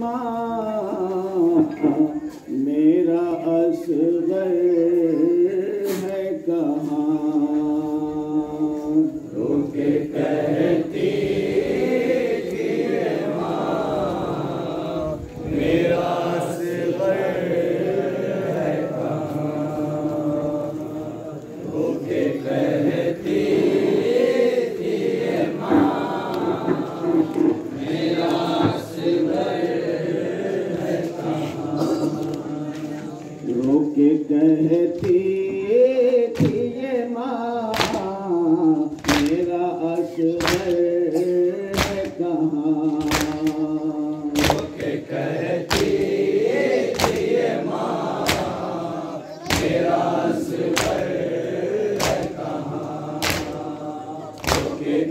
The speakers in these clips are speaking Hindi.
माँ मेरा असगर कहती थी माँ, मेरा है कहाँ? कहती ये माँ मेरा है कहाँ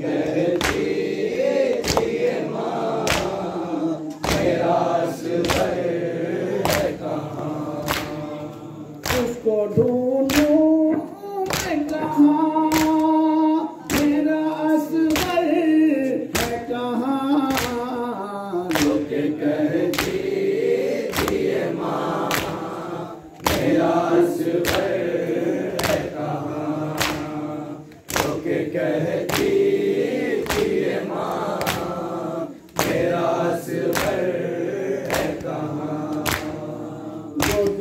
कहती ये माँ उसको ढूंढूं मैं कहाँ मेरा असगर है कहाँ रोके कहती ये माँ मेरा असगर है कहाँ रोके कहती ये माँ मेरा असगर है कहाँ खुद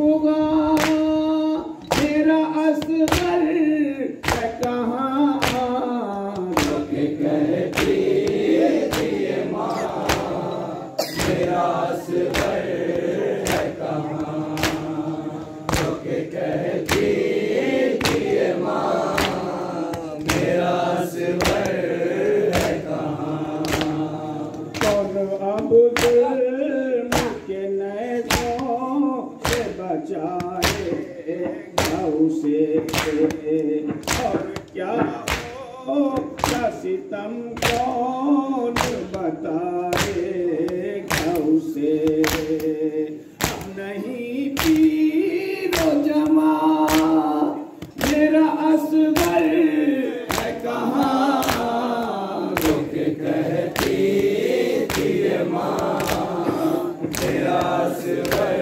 नाती तेरा है कहाँ? कहती मेरा असगर कहाँ? से। और क्या हो, क्या सितम कौन बताए उसे अब नहीं पीरो जमा, मेरा असगर है कहाँ? रुक कहती माँ मेरा असगर